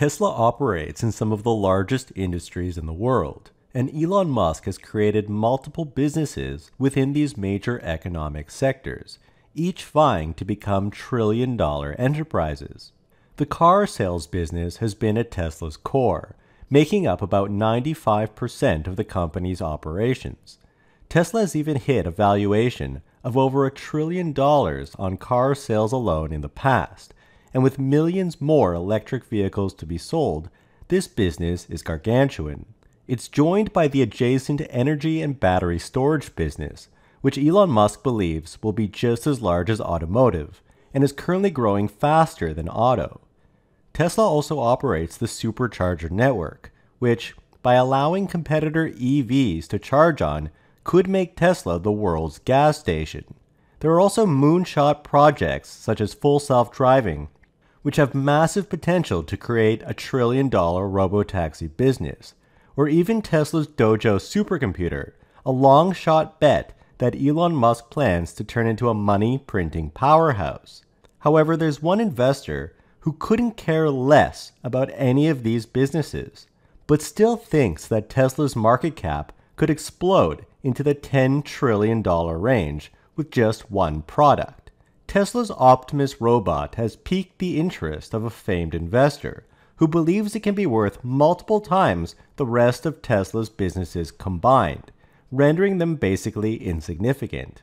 Tesla operates in some of the largest industries in the world, and Elon Musk has created multiple businesses within these major economic sectors, each vying to become trillion dollar enterprises. The car sales business has been at Tesla's core, making up about 95% of the company's operations. Tesla has even hit a valuation of over a trillion dollars on car sales alone in the past, and with millions more electric vehicles to be sold, this business is gargantuan. It's joined by the adjacent energy and battery storage business, which Elon Musk believes will be just as large as automotive, and is currently growing faster than auto. Tesla also operates the supercharger network, which, by allowing competitor EVs to charge on, could make Tesla the world's gas station. There are also moonshot projects such as full self driving, which have massive potential to create a trillion dollar robotaxi business, or even Tesla's Dojo supercomputer, a long shot bet that Elon Musk plans to turn into a money printing powerhouse. However, there's one investor who couldn't care less about any of these businesses, but still thinks that Tesla's market cap could explode into the $10 trillion range with just one product. Tesla's Optimus robot has piqued the interest of a famed investor who believes it can be worth multiple times the rest of Tesla's businesses combined, rendering them basically insignificant.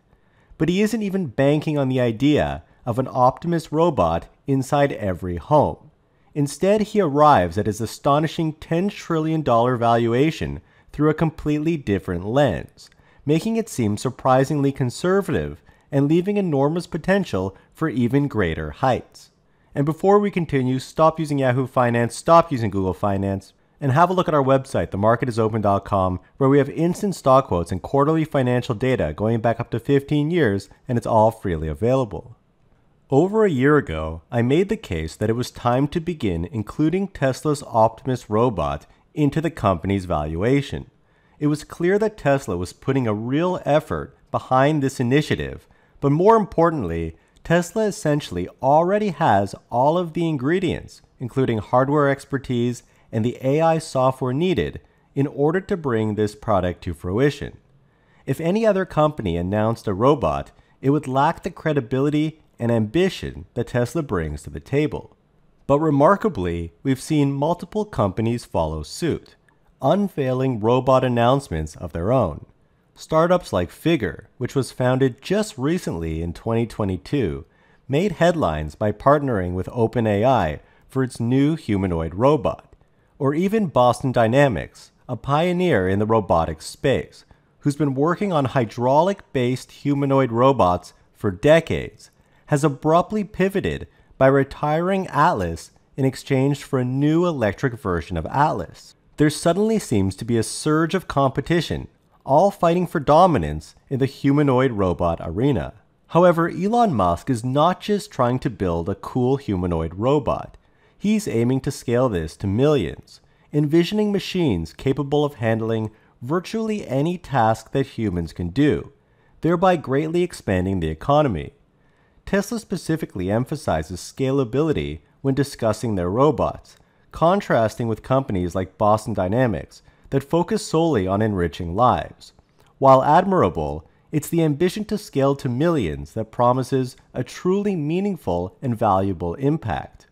But he isn't even banking on the idea of an Optimus robot inside every home. Instead, he arrives at his astonishing $10 trillion valuation through a completely different lens, making it seem surprisingly conservative and leaving enormous potential for even greater heights. And before we continue, stop using Yahoo Finance, stop using Google Finance, and have a look at our website, themarketisopen.com, where we have instant stock quotes and quarterly financial data going back up to 15 years, and it's all freely available. Over a year ago, I made the case that it was time to begin including Tesla's Optimus robot into the company's valuation. It was clear that Tesla was putting a real effort behind this initiative, but more importantly, Tesla essentially already has all of the ingredients, including hardware expertise and the AI software needed, in order to bring this product to fruition. If any other company announced a robot, it would lack the credibility and ambition that Tesla brings to the table. But remarkably, we've seen multiple companies follow suit, unveiling robot announcements of their own. Startups like Figure, which was founded just recently in 2022, made headlines by partnering with OpenAI for its new humanoid robot. Or even Boston Dynamics, a pioneer in the robotics space, who's been working on hydraulic based humanoid robots for decades has abruptly pivoted by retiring Atlas in exchange for a new electric version of Atlas. There suddenly seems to be a surge of competition, all fighting for dominance in the humanoid robot arena. However, Elon Musk is not just trying to build a cool humanoid robot. He's aiming to scale this to millions, envisioning machines capable of handling virtually any task that humans can do, thereby greatly expanding the economy. Tesla specifically emphasizes scalability when discussing their robots, contrasting with companies like Boston Dynamics that focus solely on enriching lives. While admirable, it's the ambition to scale to millions that promises a truly meaningful and valuable impact.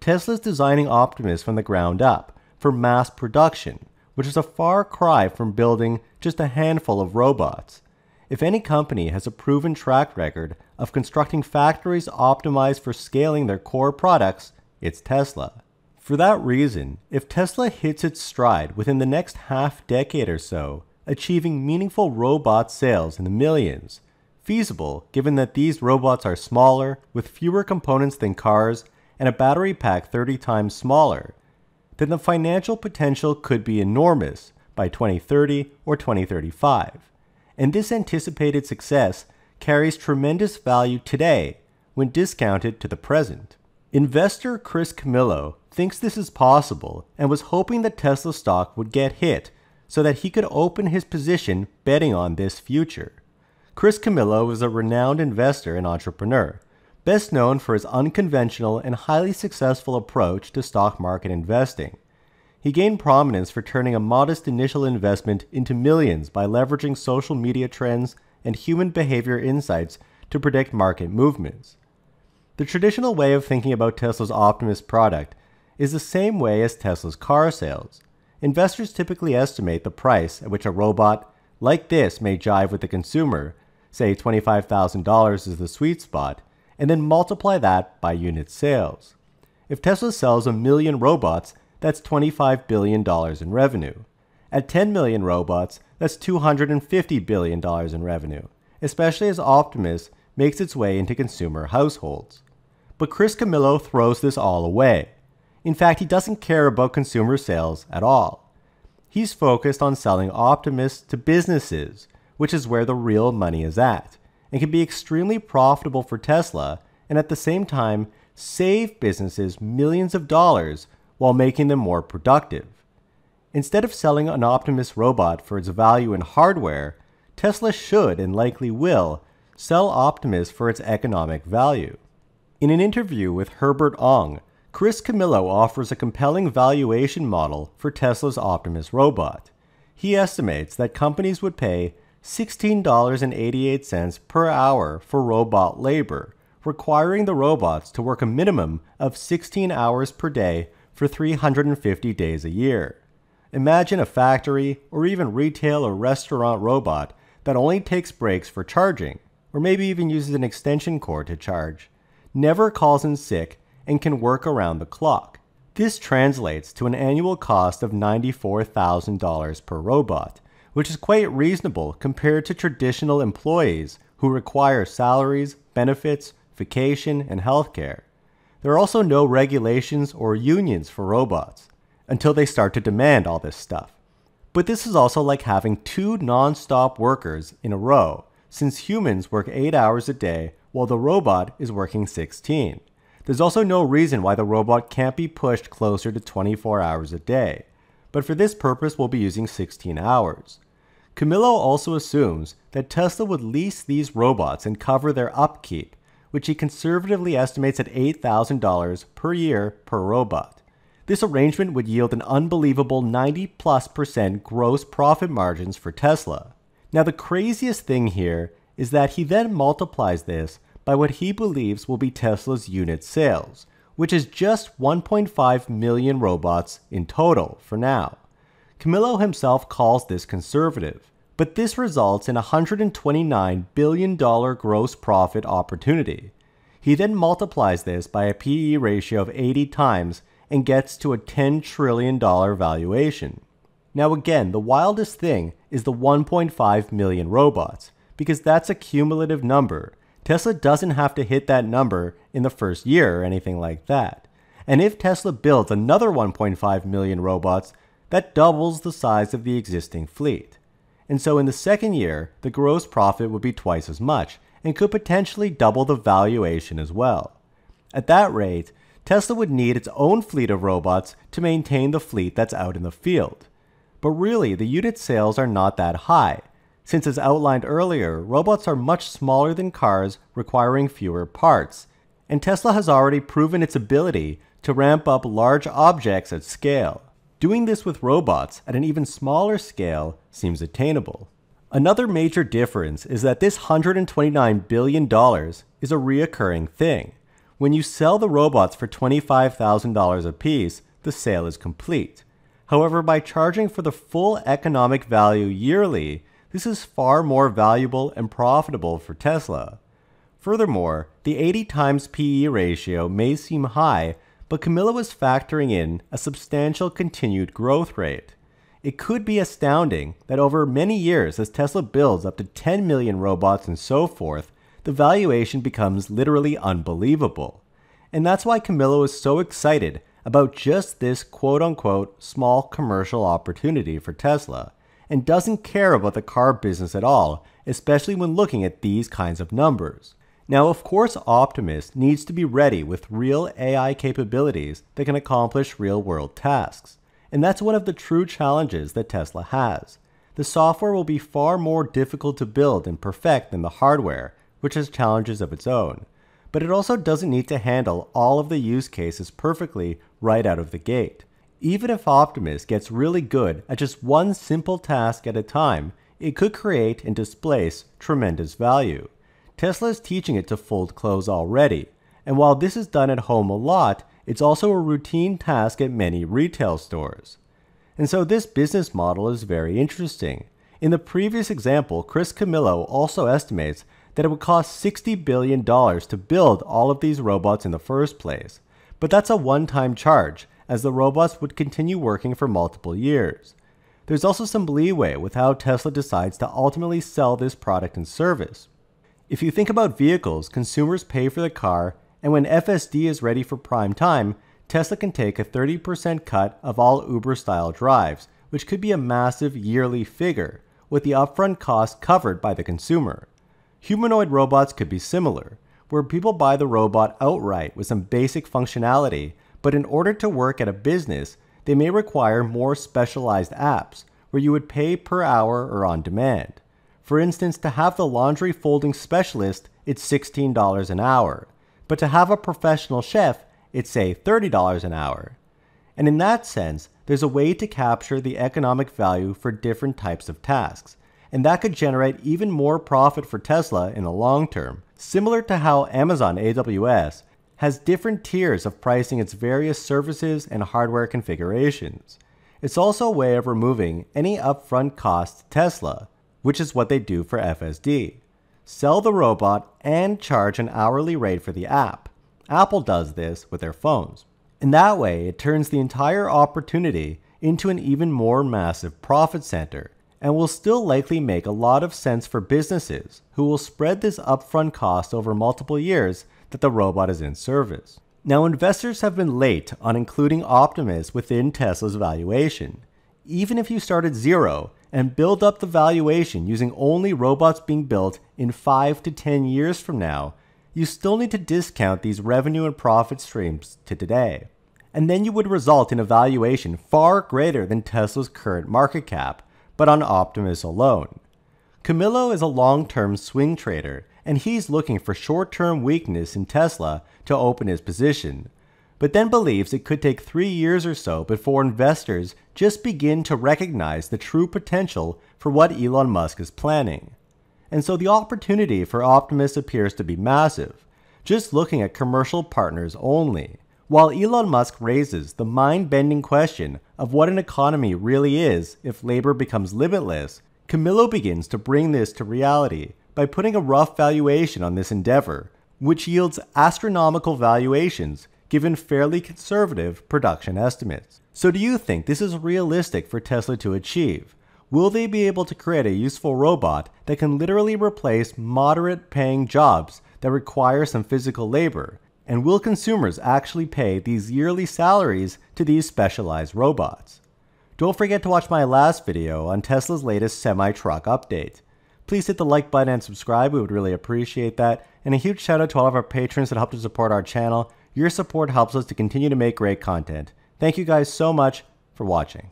Tesla's designing Optimus from the ground up for mass production, which is a far cry from building just a handful of robots. If any company has a proven track record of constructing factories optimized for scaling their core products, it's Tesla. For that reason, if Tesla hits its stride within the next half decade or so, achieving meaningful robot sales in the millions, feasible given that these robots are smaller, with fewer components than cars, and a battery pack 30 times smaller, then the financial potential could be enormous by 2030 or 2035 and this anticipated success carries tremendous value today when discounted to the present. Investor Chris Camillo thinks this is possible and was hoping that Tesla stock would get hit so that he could open his position betting on this future. Chris Camillo is a renowned investor and entrepreneur, best known for his unconventional and highly successful approach to stock market investing. He gained prominence for turning a modest initial investment into millions by leveraging social media trends and human behavior insights to predict market movements. The traditional way of thinking about Tesla's Optimus product is the same way as Tesla's car sales. Investors typically estimate the price at which a robot like this may jive with the consumer, say $25,000 is the sweet spot, and then multiply that by unit sales. If Tesla sells a million robots, that's $25 billion in revenue. At 10 million robots, that's $250 billion in revenue, especially as Optimus makes its way into consumer households. But Chris Camillo throws this all away. In fact, he doesn't care about consumer sales at all. He's focused on selling Optimus to businesses, which is where the real money is at, and can be extremely profitable for Tesla and at the same time save businesses millions of dollars while making them more productive. Instead of selling an Optimus robot for its value in hardware, Tesla should and likely will sell Optimus for its economic value. In an interview with Herbert Ong, Chris Camillo offers a compelling valuation model for Tesla's Optimus robot. He estimates that companies would pay $16.88 per hour for robot labor, requiring the robots to work a minimum of 16 hours per day for 350 days a year. Imagine a factory or even retail or restaurant robot that only takes breaks for charging, or maybe even uses an extension cord to charge, never calls in sick, and can work around the clock. This translates to an annual cost of $94,000 per robot, which is quite reasonable compared to traditional employees who require salaries, benefits, vacation, and healthcare. There are also no regulations or unions for robots until they start to demand all this stuff. But this is also like having two non stop workers in a row, since humans work 8 hours a day while the robot is working 16. There's also no reason why the robot can't be pushed closer to 24 hours a day, but for this purpose we'll be using 16 hours. Camillo also assumes that Tesla would lease these robots and cover their upkeep, which he conservatively estimates at $8,000 per year per robot. This arrangement would yield an unbelievable 90 plus percent gross profit margins for Tesla. Now, the craziest thing here is that he then multiplies this by what he believes will be Tesla's unit sales, which is just 1.5 million robots in total for now. Camillo himself calls this conservative, but this results in a $129 billion gross profit opportunity. He then multiplies this by a PE ratio of 80 times and gets to a $10 trillion valuation. Now, again, the wildest thing is the 1.5 million robots, because that's a cumulative number. Tesla doesn't have to hit that number in the first year or anything like that. And if Tesla builds another 1.5 million robots, that doubles the size of the existing fleet and so in the second year, the gross profit would be twice as much and could potentially double the valuation as well. At that rate, Tesla would need its own fleet of robots to maintain the fleet that's out in the field. But really, the unit sales are not that high, since as outlined earlier, robots are much smaller than cars requiring fewer parts, and Tesla has already proven its ability to ramp up large objects at scale. Doing this with robots at an even smaller scale seems attainable. Another major difference is that this $129 billion is a reoccurring thing. When you sell the robots for $25,000 apiece, the sale is complete. However, by charging for the full economic value yearly, this is far more valuable and profitable for Tesla. Furthermore, the 80 times PE ratio may seem high, but Camillo was factoring in a substantial continued growth rate. It could be astounding that over many years, as Tesla builds up to 10 million robots and so forth, the valuation becomes literally unbelievable. And that's why Camillo is so excited about just this quote unquote small commercial opportunity for Tesla, and doesn't care about the car business at all, especially when looking at these kinds of numbers. Now, of course, Optimus needs to be ready with real AI capabilities that can accomplish real world tasks. And that's one of the true challenges that Tesla has. The software will be far more difficult to build and perfect than the hardware, which has challenges of its own. but it also doesn't need to handle all of the use cases perfectly right out of the gate. Even if Optimus gets really good at just one simple task at a time, it could create and displace tremendous value. Tesla is teaching it to fold clothes already, and while this is done at home a lot, it's also a routine task at many retail stores. And so this business model is very interesting. In the previous example, Chris Camillo also estimates that it would cost $60 billion to build all of these robots in the first place. But that's a one time charge, as the robots would continue working for multiple years. There's also some leeway with how Tesla decides to ultimately sell this product and service. If you think about vehicles, consumers pay for the car, and when FSD is ready for prime time, Tesla can take a 30% cut of all Uber style drives, which could be a massive yearly figure, with the upfront cost covered by the consumer. Humanoid robots could be similar, where people buy the robot outright with some basic functionality, but in order to work at a business, they may require more specialized apps, where you would pay per hour or on demand. For instance, to have the laundry folding specialist, it's $16 an hour, but to have a professional chef, it's say $30 an hour. And in that sense, there's a way to capture the economic value for different types of tasks, and that could generate even more profit for Tesla in the long term, similar to how Amazon AWS has different tiers of pricing its various services and hardware configurations. It's also a way of removing any upfront cost to Tesla, which is what they do for FSD. Sell the robot and charge an hourly rate for the app. Apple does this with their phones. In that way, it turns the entire opportunity into an even more massive profit center and will still likely make a lot of sense for businesses who will spread this upfront cost over multiple years that the robot is in service. Now, investors have been late on including Optimus within Tesla's valuation. Even if you start at zero and build up the valuation using only robots being built in 5 to 10 years from now, you still need to discount these revenue and profit streams to today. And then you would result in a valuation far greater than Tesla's current market cap, but on Optimus alone. Camillo is a long term swing trader, and he's looking for short term weakness in Tesla to open his position, but then believes it could take three years or so before investors just begin to recognize the true potential for what Elon Musk is planning and so the opportunity for Optimus appears to be massive, just looking at commercial partners only. While Elon Musk raises the mind bending question of what an economy really is if labor becomes limitless, Camillo begins to bring this to reality by putting a rough valuation on this endeavor, which yields astronomical valuations given fairly conservative production estimates. So, do you think this is realistic for Tesla to achieve? Will they be able to create a useful robot that can literally replace moderate paying jobs that require some physical labor? And will consumers actually pay these yearly salaries to these specialized robots? Don't forget to watch my last video on Tesla's latest semi-truck update. Please hit the like button and subscribe, we would really appreciate that. And a huge shout out to all of our patrons that help to support our channel. Your support helps us to continue to make great content. Thank you guys so much for watching.